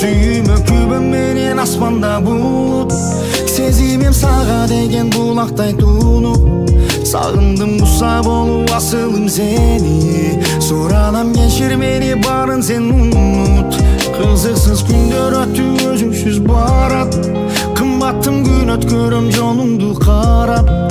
сүйме менен аспанда бұлт сезімем саға деген бұлақтай тулып сағындым құса болу асылым сені сұранам кешір мені барын сен ұмыт қызықсыз күндер өтті өзіңсіз барат. Қымбаттым күн өткөрөм жолыңды қарап.